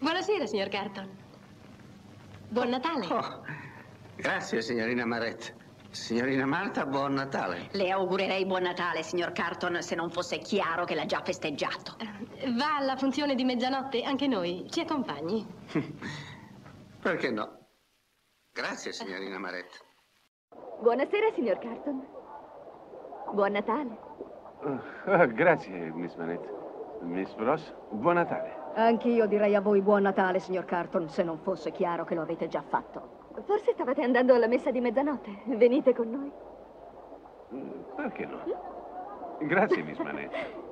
Buonasera, signor Carton. Buon Natale. Oh, grazie, signorina Marette. Signorina Marta, buon Natale. Le augurerei buon Natale, signor Carton, se non fosse chiaro che l'ha già festeggiato. Eh, va alla funzione di mezzanotte? Anche noi. Ci accompagni? Perché no? Grazie, signorina Marette. Buonasera, signor Carton. Buon Natale. Oh, grazie, Miss Manette. Miss Bros, buon Natale. Anch'io direi a voi buon Natale, signor Carton, se non fosse chiaro che lo avete già fatto. Forse stavate andando alla messa di mezzanotte. Venite con noi. Perché no? Grazie, Miss Manette.